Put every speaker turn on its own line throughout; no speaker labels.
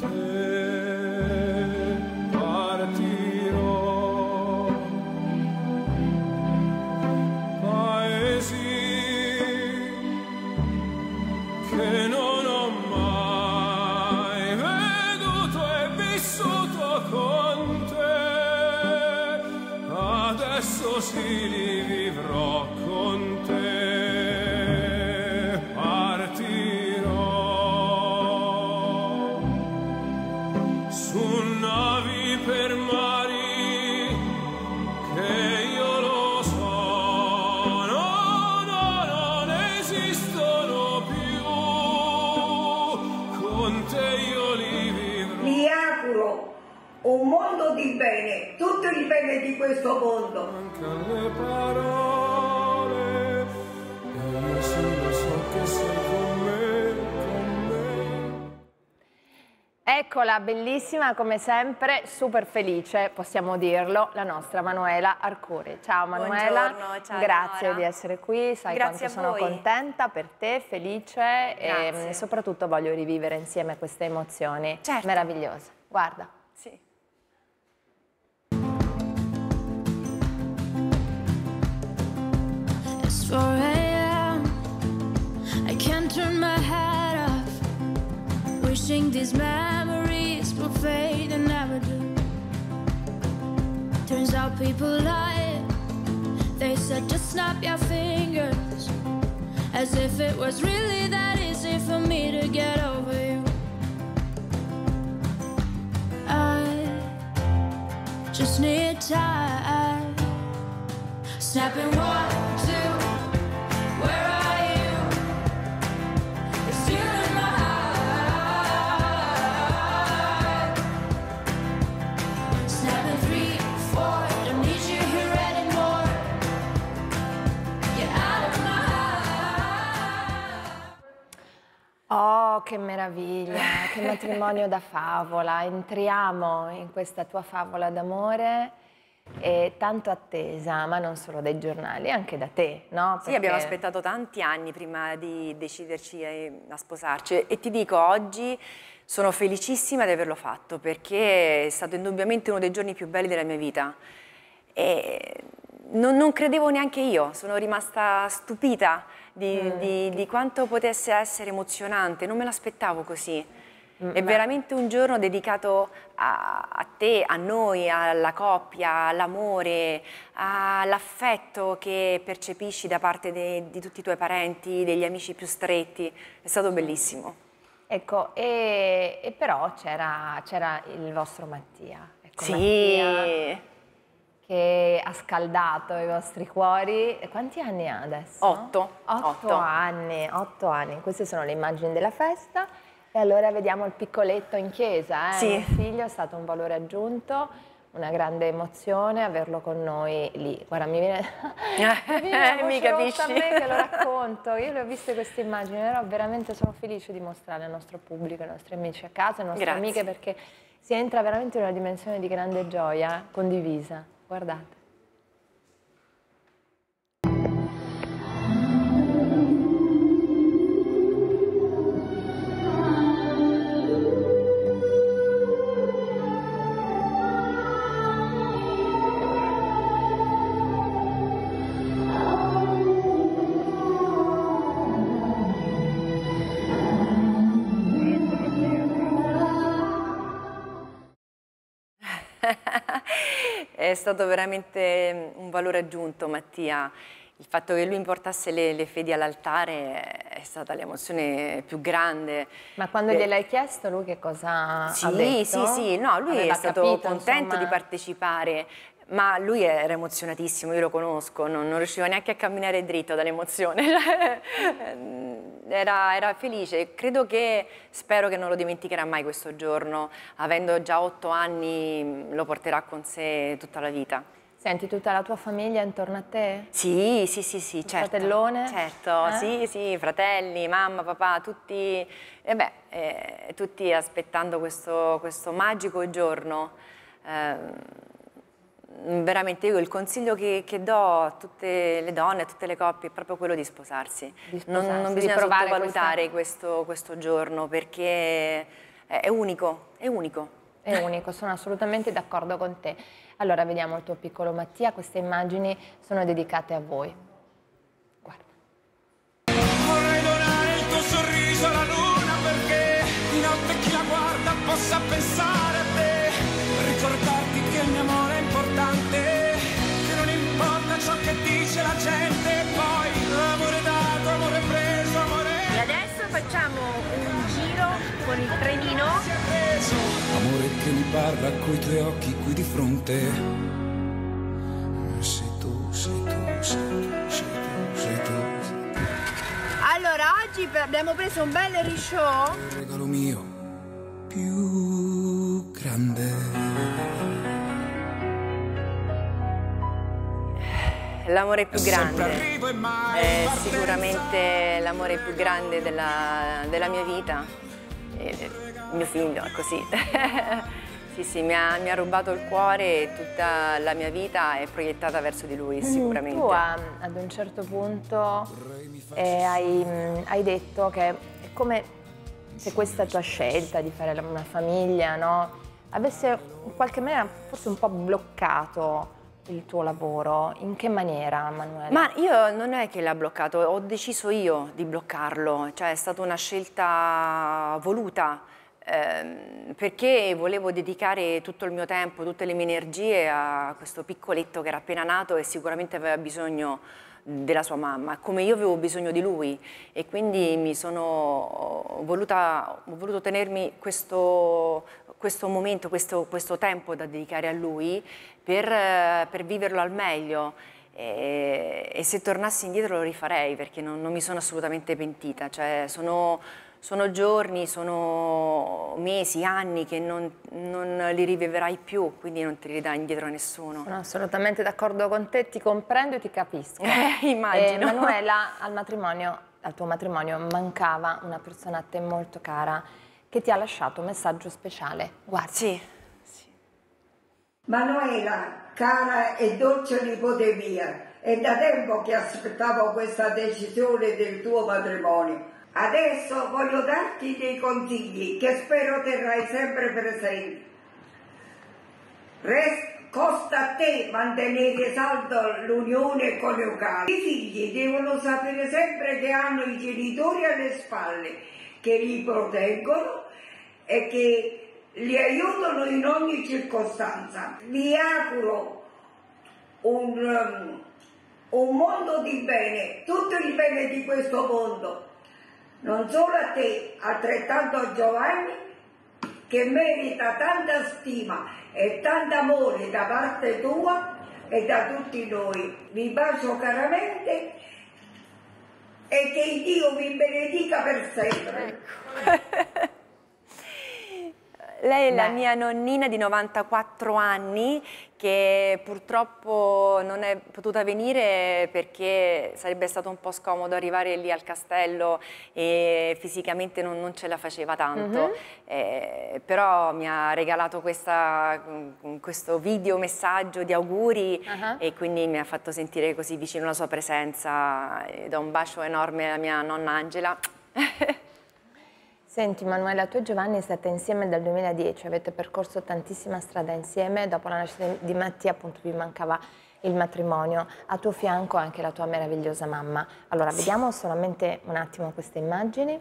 take questo mondo. Parole, e solo so che sei con me, con me. Eccola, bellissima come sempre, super felice, possiamo dirlo, la nostra Manuela Arcuri. Ciao Manuela,
Buongiorno, ciao,
grazie
Nora.
di essere qui, sai
grazie
quanto sono contenta per te, felice
grazie.
e soprattutto voglio rivivere insieme queste emozioni
certo.
meravigliose. Guarda.
Wishing these memories will fade and never do. Turns out people lie. They said just snap your fingers. As if it was really that easy for me to get over you. I just need time. Snapping one, two.
Oh, che meraviglia, che matrimonio da favola. Entriamo in questa tua favola d'amore e tanto attesa, ma non solo dai giornali, anche da te, no?
Sì, abbiamo aspettato tanti anni prima di deciderci a, a sposarci e ti dico oggi sono felicissima di averlo fatto perché è stato indubbiamente uno dei giorni più belli della mia vita. E non, non credevo neanche io, sono rimasta stupita di,
Mm.
di- di quanto potesse essere emozionante, non me l'aspettavo così.
Mm,
È veramente un giorno dedicato a, a te, a noi, alla coppia, all'amore, all'affetto che percepisci da parte de- di tutti i tuoi parenti, degli amici più stretti. È stato bellissimo.
Ecco, e, e però c'era c'era il vostro Mattia. Ecco,
Sì.
Mattia che ha scaldato i vostri cuori. Quanti anni ha adesso?
Otto.
Otto,
Otto.
anni, otto anni. Queste sono le immagini della festa. E allora vediamo il piccoletto in chiesa. Eh?
Sì.
Mio figlio è stato un valore aggiunto, una grande emozione averlo con noi lì. Guarda, mi viene, mi viene
Mi capisci?
a me che lo racconto. Io le ho viste queste immagini, però veramente sono felice di mostrarle al nostro pubblico, ai nostri amici a casa, alle nostre
Grazie.
amiche, perché si entra veramente in una dimensione di grande gioia condivisa. Guardate.
È stato veramente un valore aggiunto, Mattia. Il fatto che lui mi portasse le, le fedi all'altare è stata l'emozione più grande.
Ma quando
Beh,
gliel'hai chiesto lui che cosa
Sì,
ha detto?
sì, sì, no, lui
Aveva
è stato
capito,
contento
insomma?
di partecipare, ma lui era emozionatissimo, io lo conosco, non, non riusciva neanche a camminare dritto dall'emozione, era, era felice, credo che, spero che non lo dimenticherà mai questo giorno, avendo già otto anni lo porterà con sé tutta la vita.
Senti, tutta la tua famiglia intorno a te?
Sì, sì, sì, sì, certo.
fratellone?
Certo,
Eh?
sì, sì, fratelli, mamma, papà, tutti, e beh, eh, tutti aspettando questo, questo magico giorno. Ehm, veramente io il consiglio che, che do a tutte le donne, a tutte le coppie è proprio quello di sposarsi.
Di
Non,
sposarsi,
non
di
bisogna sottovalutare questo, questo giorno perché è, è unico, è unico.
È unico, sono assolutamente d'accordo con te. Allora vediamo il tuo piccolo Mattia, queste immagini sono dedicate a voi. Guarda.
Vorrei donare il tuo sorriso alla luna perché di notte chi la guarda possa pensare dice la gente. Poi amore dato, amore preso, amore
E adesso facciamo un giro con il trenino.
Amore che mi parla coi tuoi occhi qui di fronte. Sei tu, sei tu, sei tu.
Allora, oggi abbiamo preso un bel rishow.
Il regalo mio più grande.
L'amore più grande è
partenza.
sicuramente l'amore più grande della, della mia vita. E il mio figlio è così. sì, sì, mi ha, mi ha rubato il cuore e tutta la mia vita è proiettata verso di lui, sicuramente.
Tu ah, ad un certo punto eh, hai, mh, hai detto che è come se questa tua scelta di fare la- una famiglia no, avesse in qualche maniera forse un po' bloccato il tuo lavoro. In che maniera, Manuela?
Ma io non è che l'ha bloccato, ho deciso io di bloccarlo, cioè è stata una scelta voluta, ehm, perché volevo dedicare tutto il mio tempo, tutte le mie energie a questo piccoletto che era appena nato e sicuramente aveva bisogno della sua mamma, come io avevo bisogno di lui. E quindi mi sono voluta, ho voluto tenermi questo, questo momento, questo, questo tempo da dedicare a lui per, per viverlo al meglio. E, e se tornassi indietro lo rifarei perché non, non mi sono assolutamente pentita, cioè sono, sono giorni, sono mesi, anni che non, non li riviverai più, quindi non te li dà indietro nessuno.
Sono assolutamente d'accordo con te, ti comprendo e ti capisco.
Eh, immagino.
Eh, Manuela, al matrimonio, al tuo matrimonio mancava una persona a te molto cara che ti ha lasciato un messaggio speciale. Guarda.
Sì,
Manuela, cara e dolce nipote mia, è da tempo che aspettavo questa decisione del tuo matrimonio. Adesso voglio darti dei consigli che spero terrai sempre presenti. Rest- costa a te mantenere saldo l'unione coniugale. I figli devono sapere sempre che hanno i genitori alle spalle, che li proteggono e che li aiutano in ogni circostanza. Vi auguro un, um, un mondo di bene, tutto il bene di questo mondo, non solo a te, altrettanto a Giovanni, che merita tanta stima e tanto amore da parte tua e da tutti noi. Vi bacio caramente e che Dio vi benedica per sempre.
Lei è la
Beh.
mia nonnina di 94 anni che purtroppo non è potuta venire perché sarebbe stato un po' scomodo arrivare lì al castello e fisicamente non, non ce la faceva tanto. Eh, però mi ha regalato questa- questo video messaggio di auguri
Ah.
e quindi mi ha fatto sentire così vicino la sua presenza. E do un bacio enorme alla mia nonna Angela.
Senti Manuela, tu e Giovanni siete insieme dal 2010, avete percorso tantissima strada insieme, dopo la nascita di Mattia appunto vi mancava il matrimonio, a tuo fianco anche la tua meravigliosa mamma. Allora vediamo solamente un attimo queste immagini.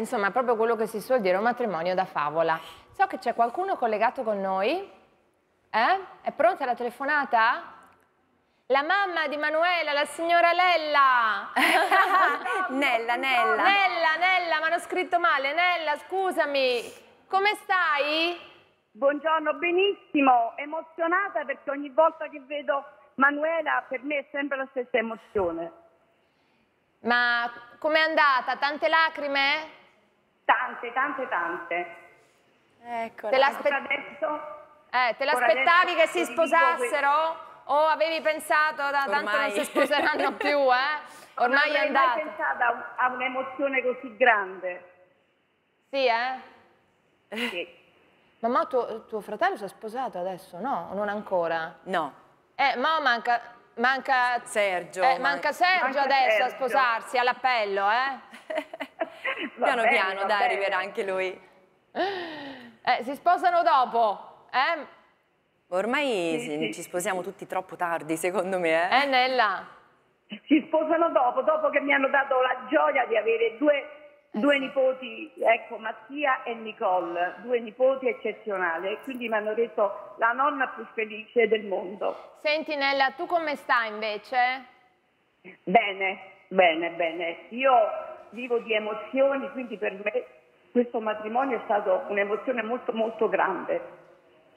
Insomma, proprio quello che si suol dire, un matrimonio da favola. So che c'è qualcuno collegato con noi. Eh? È pronta la telefonata? La mamma di Manuela, la signora Lella.
Nella, Nella.
Nella, Nella, mi hanno scritto male. Nella, scusami. Come stai?
Buongiorno, benissimo, emozionata perché ogni volta che vedo Manuela per me è sempre la stessa emozione.
Ma com'è andata? Tante lacrime?
Tante, tante, tante.
Eccola.
Te la-
Ancora adesso,
Eh, te l'aspettavi che si sposassero? O avevi pensato da tanto non si sposeranno più, eh?
non
Ormai è
mai
andato.
pensato a, un- a un'emozione così grande.
Sì, eh?
Sì.
Mamma, tuo, tuo fratello si è sposato adesso, no? Non ancora?
No.
Eh, ma manca, manca
Sergio,
eh,
man-
manca Sergio
manca
adesso a
Sergio.
sposarsi all'appello, eh?
Va
piano
bene,
piano, dai,
bene.
arriverà anche lui.
Eh, si sposano dopo, eh?
Ormai
Sì,
sì, ci sposiamo tutti troppo tardi, secondo me. Eh?
Eh, Nella?
Si sposano dopo, dopo che mi hanno dato la gioia di avere due, due nipoti, ecco, Mattia e Nicole, due nipoti eccezionali. Quindi mi hanno detto la nonna più felice del mondo.
Senti Nella, tu come stai invece?
Bene, bene, bene. Io vivo di emozioni, quindi per me questo matrimonio è stato un'emozione molto molto grande.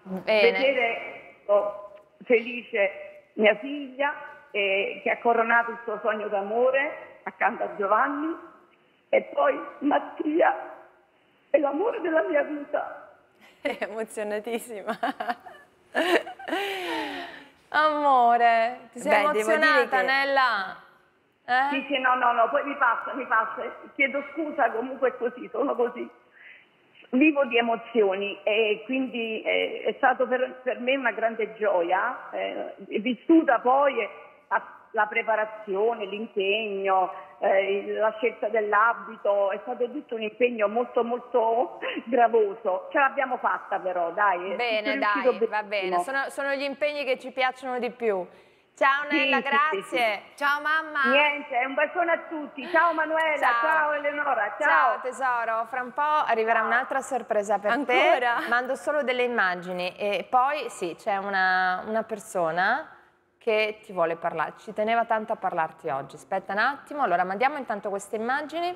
Bene.
Vedere oh, felice mia figlia eh, che ha coronato il suo sogno d'amore accanto a Giovanni e poi Mattia è l'amore della mia vita.
È emozionatissima.
Amore, ti sei
Beh,
emozionata,
che-
Nella? Eh?
Sì, sì, no, no, no, poi mi passa, mi passa. Chiedo scusa, comunque è così, sono così. Vivo di emozioni e quindi eh, è stato per, per me una grande gioia, eh, vissuta poi eh, la preparazione, l'impegno, eh, la scelta dell'abito, è stato tutto un impegno molto molto gravoso. Ce l'abbiamo fatta però, dai. è
Bene, dai, va
benissimo.
bene. Sono, sono gli impegni che ci piacciono di più. Ciao
Sì,
Nella,
sì,
grazie.
sì,
Ciao mamma.
Niente, un bacione a tutti. Ciao Manuela, ciao, Eleonora,
Ciao tesoro, fra un po' arriverà un'altra sorpresa per
Ancora?
te. Mando solo delle immagini e poi sì, c'è una, una persona che ti vuole parlare, ci teneva tanto a parlarti oggi. Aspetta un attimo, allora mandiamo intanto queste immagini.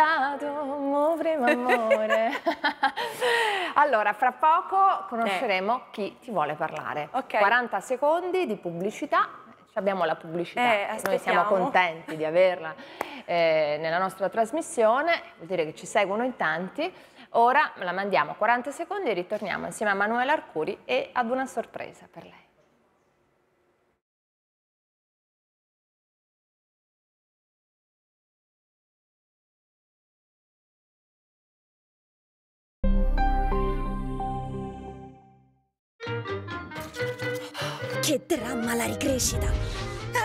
Un mio primo amore. allora, fra poco conosceremo chi ti vuole parlare.
Ok.
40 secondi di pubblicità. Abbiamo la pubblicità,
Eh,
noi siamo contenti di averla eh, nella nostra trasmissione, vuol dire che ci seguono in tanti. Ora la mandiamo 40 secondi e ritorniamo insieme a Manuela Arcuri e ad una sorpresa per lei.
Dramma la ricrescita!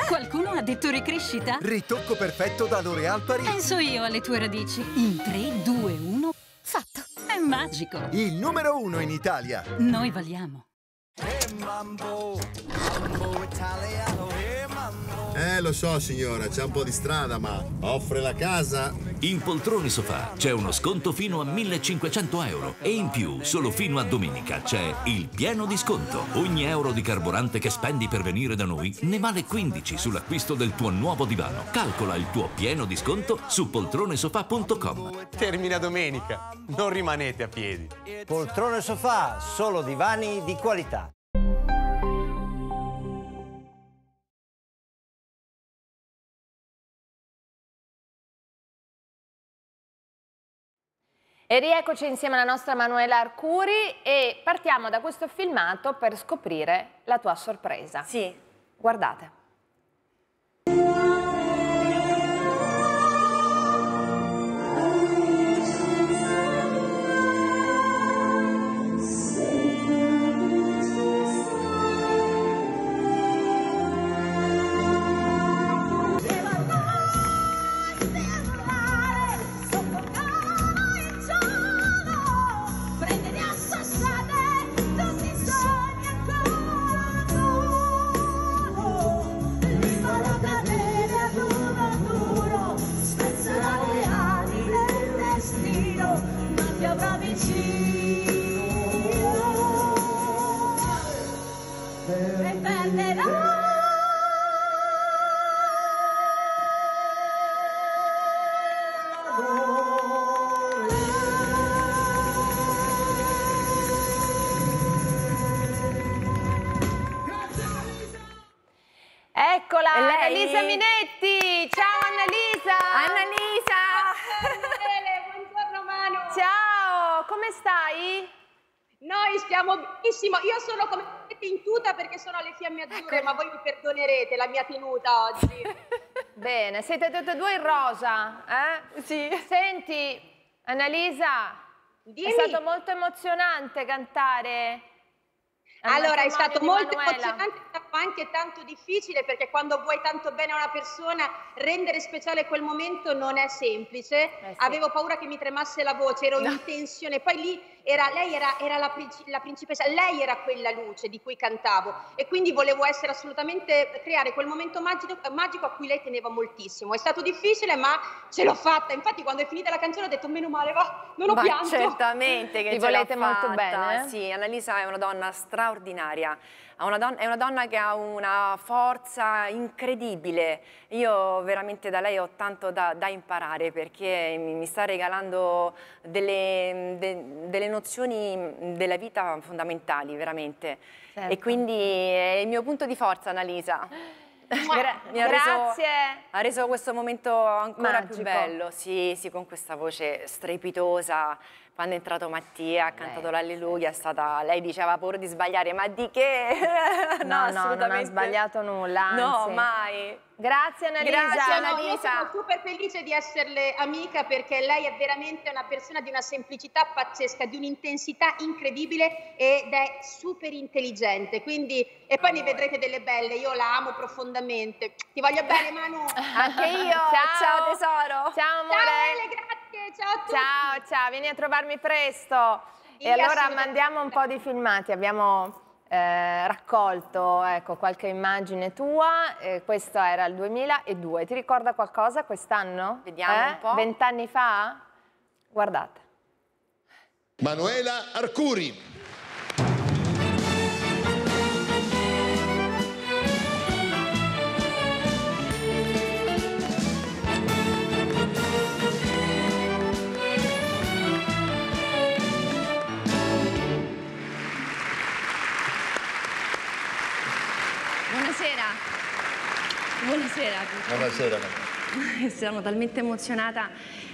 Qualcuno ha detto ricrescita?
Ritocco perfetto da L'Oréal Paris.
Penso io alle tue radici. In 3, 2, 1.
Fatto!
È magico.
Il numero uno in Italia.
Noi valiamo.
Eh, lo so signora, c'è un po' di strada, ma offre la casa?
In Poltrone Sofà c'è uno sconto fino a 1500 euro e in più, solo fino a domenica, c'è il pieno di sconto. Ogni euro di carburante che spendi per venire da noi ne vale 15 sull'acquisto del tuo nuovo divano. Calcola il tuo pieno di sconto su poltronesofà.com.
Termina domenica, non rimanete a piedi.
Poltrone sofà, solo divani di qualità.
E rieccoci insieme alla nostra Manuela Arcuri e partiamo da questo filmato per scoprire la tua sorpresa.
Sì.
Guardate.
Perdonerete la mia tenuta oggi.
Bene, siete tutte e due in rosa, eh?
Sì.
Senti, Annalisa,
Dimmi.
è stato molto emozionante cantare. al
Allora, è stato molto
Manuela.
emozionante, ma anche tanto difficile perché quando vuoi tanto bene a una persona, rendere speciale quel momento non è semplice.
Eh sì.
Avevo paura che mi tremasse la voce, ero in tensione. Poi lì era, lei era, era la, la principessa, lei era quella luce di cui cantavo e quindi volevo essere assolutamente, creare quel momento magico, magico a cui lei teneva moltissimo. È stato difficile, ma ce l'ho fatta. Infatti, quando è finita la canzone ho detto, meno male, va, non ho
Ma
pianto.
certamente che
Vi
ce
volete molto
fatta.
bene, eh?
Sì, Annalisa è una donna straordinaria. Una don- è una donna che ha una forza incredibile. Io veramente da lei ho tanto da, da imparare perché mi, mi sta regalando delle, de- delle nozioni della vita fondamentali, veramente.
Certo.
E quindi è il mio punto di forza, Annalisa. Mi ha reso-
grazie.
ha reso questo momento ancora
Magico.
più bello, sì, sì, con questa voce strepitosa. Quando è entrato Mattia, ha cantato l'Alleluia, è stata, lei diceva paura di sbagliare, ma di che?
No, no, non ha sbagliato nulla,
No,
anzi.
mai.
Grazie Annalisa.
Grazie,
No, io
Annalisa.
sono super felice di esserle amica perché lei è veramente una persona di una semplicità pazzesca, di un'intensità incredibile ed è super intelligente. Quindi, e poi ne vedrete delle belle, io la amo profondamente. Ti voglio bene, Manu.
Anche io.
Ciao.
Ciao, tesoro.
Ciao amore.
Ciao Ele, grazie, ciao a tutti.
Ciao, ciao, vieni a trovarmi presto.
Sì,
e allora mandiamo un po' di filmati. Abbiamo eh, raccolto ecco, qualche immagine tua. eh, questo era il 2002. Ti ricorda qualcosa quest'anno?
Vediamo un po'.
Vent'anni fa? Guardate.
Manuela Arcuri.
Buonasera a tutti.
Buonasera.
Sono talmente emozionata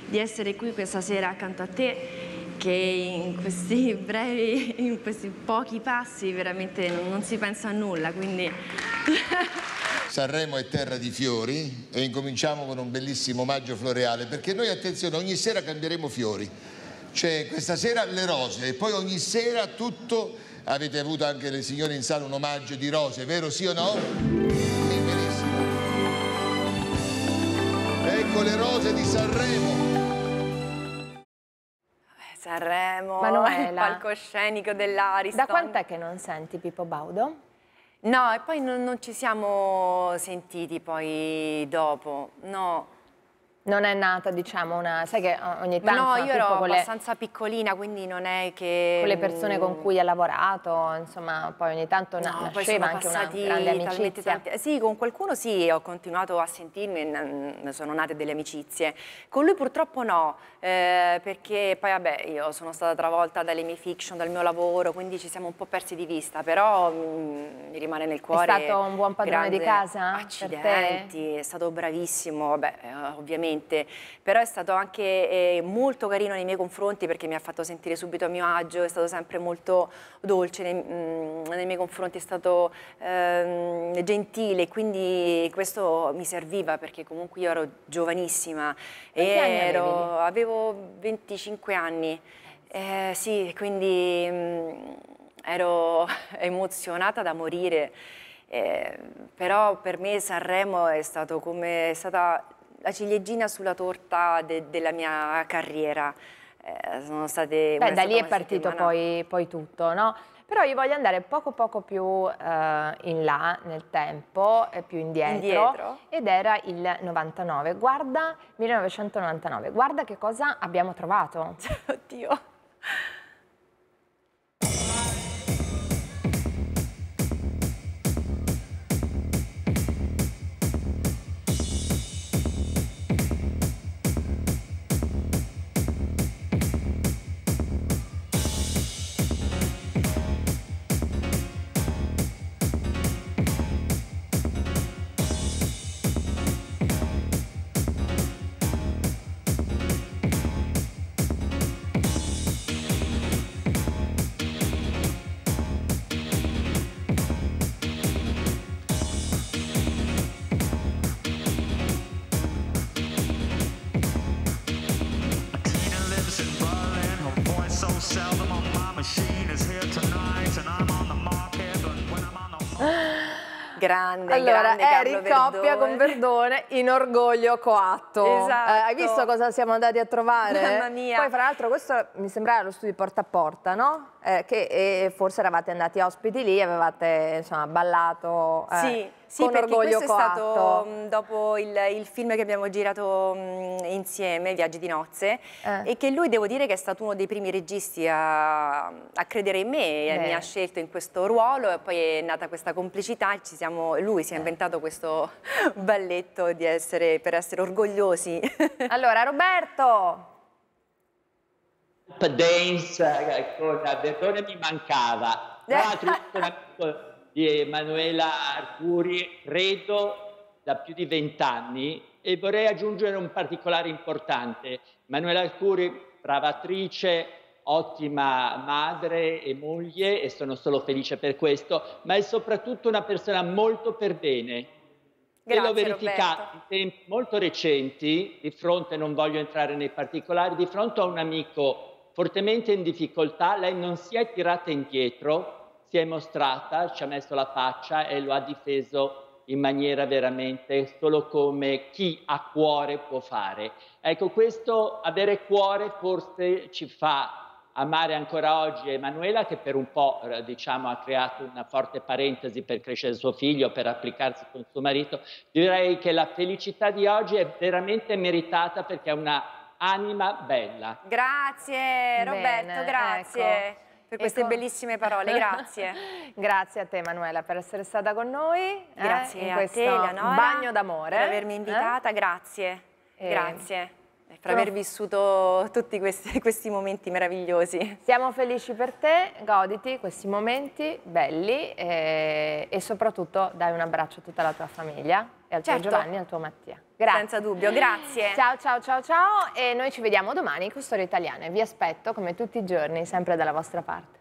di essere qui questa sera accanto a te che in questi brevi, in questi pochi passi veramente non, non si pensa a nulla, quindi
Sanremo è terra di fiori e incominciamo con un bellissimo omaggio floreale perché noi, attenzione, ogni sera cambieremo fiori. C'è questa sera le rose e poi ogni sera tutto, avete avuto anche le signore in sala un omaggio di rose, vero sì o no? Ecco le rose di Sanremo.
Sanremo,
Manuela.
il palcoscenico dell'Ariston.
Da quant'è che non senti Pippo Baudo?
No, e poi non, non ci siamo sentiti poi dopo, no.
Non è nata, diciamo, una... Sai che eh, ogni
Ma
tanto
no,
no,
io ero
con le-
abbastanza piccolina, quindi non è che...
con le persone con cui ha lavorato, insomma, poi ogni tanto
No, poi
nasceva
sono
anche una grande amicizia.
tanti- Sì, con qualcuno sì, ho continuato a sentirmi, sono nate delle amicizie. Con lui purtroppo no, eh, perché poi vabbè, io sono stata travolta dalle mie fiction, dal mio lavoro, quindi ci siamo un po' persi di vista, però mm, mi rimane nel cuore.
stato un buon padrone di
grande-
casa per te?
Accidenti, è stato bravissimo, vabbè, eh, ovviamente, però è stato anche eh, molto carino nei miei confronti perché mi ha fatto sentire subito a mio agio, è stato sempre molto dolce nei, mm, nei miei confronti, è stato ehm, gentile, quindi questo mi serviva perché comunque io ero giovanissima e
Quanti
ero- avevo 25 anni. Eh, sì, quindi mm, ero emozionata da morire, eh, però per me Sanremo è, stato come, è stata la ciliegina sulla torta de- della mia carriera. Eh, sono state
Beh, da lì è partito poi, poi tutto, no? Però io voglio andare poco poco più eh, in là nel tempo, più indietro,
Indietro?
ed era il 99. Guarda 1999, guarda che cosa abbiamo trovato.
Oddio. Grande,
Allora,
grande
eri coppia con
Verdone.
Verdone in orgoglio coatto.
Esatto.
Eh, hai visto cosa siamo andati a trovare?
Mamma mia.
Poi, fra l'altro, questo mi sembrava lo studio porta a porta, no? Eh, che e forse eravate andati ospiti lì, avevate insomma ballato eh,
Sì, sì,
con
perché
orgoglio
questo è stato
coatto.
mh, dopo il, il film che abbiamo girato mh, insieme, Viaggi di nozze,
Eh.
e che lui devo dire che è stato uno dei primi registi a, a credere in me, e mi ha scelto in questo ruolo e poi è nata questa complicità, ci siamo, lui si è inventato questo balletto di essere, per essere orgogliosi.
Allora, Roberto,
Dance eh, con Verdone mi mancava. Tra l'altro sono amico di Emanuela Arcuri, credo da più di vent'anni e vorrei aggiungere un particolare importante. Emanuela Arcuri, brava attrice, ottima madre e moglie e sono solo felice per questo, ma è soprattutto una persona molto per bene. e l'ho
Grazie,
verificato in tempi molto recenti, di fronte, non voglio entrare nei particolari, di fronte a un amico fortemente in difficoltà, lei non si è tirata indietro, si è mostrata, ci ha messo la faccia e lo ha difeso in maniera veramente solo come chi ha cuore può fare. Ecco, questo avere cuore forse ci fa amare ancora oggi Emanuela che per un po' eh, diciamo ha creato una forte parentesi per crescere suo figlio, per applicarsi con suo marito. Direi che la felicità di oggi è veramente meritata perché è una anima bella.
Grazie Roberto,
Bene,
grazie
ecco.
per queste
Ecco.
bellissime parole, grazie.
grazie a te Emanuela per essere stata con noi. eh,
Grazie
in
a
questo
te, Eleonora,
bagno d'amore.
per avermi
eh?
invitata, grazie,
Eh,
grazie per aver vissuto tutti questi, questi momenti meravigliosi.
Siamo felici per te, goditi questi momenti belli eh, e soprattutto dai un abbraccio a tutta la tua famiglia e al
Certo.
tuo Giovanni e al tuo Mattia. Grazie.
Senza dubbio, grazie.
Ciao ciao ciao ciao e noi ci vediamo domani con Storie Italiane. Vi aspetto come tutti i giorni sempre dalla vostra parte.